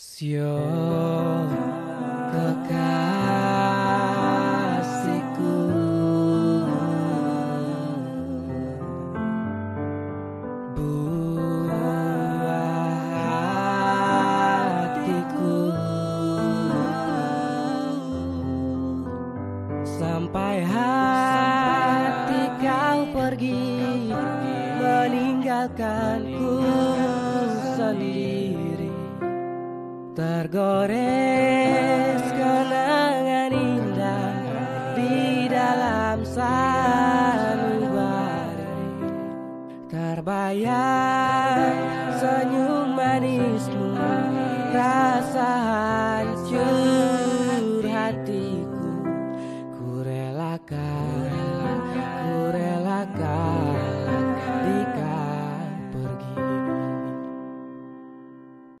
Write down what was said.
Sio Sampai hati kau pergi Meninggalkanku Tergores kenangan indah di dalam sanubari Terbayang senyum manismu rasa hancur hatiku.